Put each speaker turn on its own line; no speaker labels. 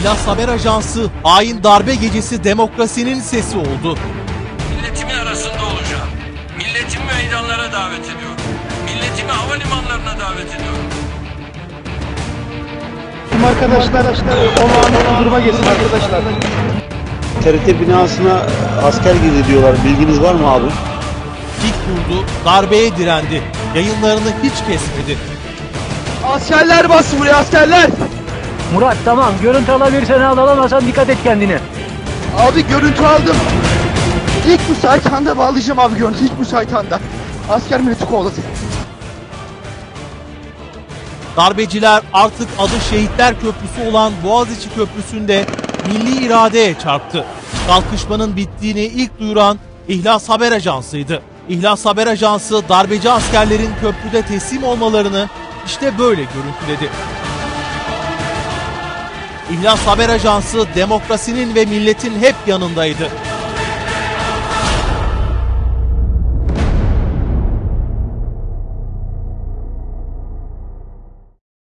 İhlas Haber Ajansı hain darbe gecesi demokrasinin sesi oldu.
Milletimin arasında olacağım. Milletimi meydanlara davet ediyorum. Milletimi havalimanlarına davet ediyorum.
Tüm arkadaşlar olağanüstü duruma geçsin arkadaşlar.
TRT binasına asker girdi diyorlar. Bilginiz var mı abi?
İlk kurdu, darbeye direndi. Yayınlarını hiç kesmedi.
Askerler bas buraya askerler.
Murat tamam görüntü alabilirsen al alamazsan dikkat et kendine.
Abi görüntü aldım. İlk müsait anda bağlayacağım abi görüntü ilk müsait anda. Asker milleti kovaladı.
Darbeciler artık adı Şehitler Köprüsü olan Boğaziçi Köprüsü'nde milli iradeye çarptı. Kalkışmanın bittiğini ilk duyuran İhlas Haber Ajansı'ydı. İhlas Haber Ajansı darbeci askerlerin köprüde teslim olmalarını işte böyle görüntüledi. İhlas Haber Ajansı demokrasinin ve milletin hep yanındaydı.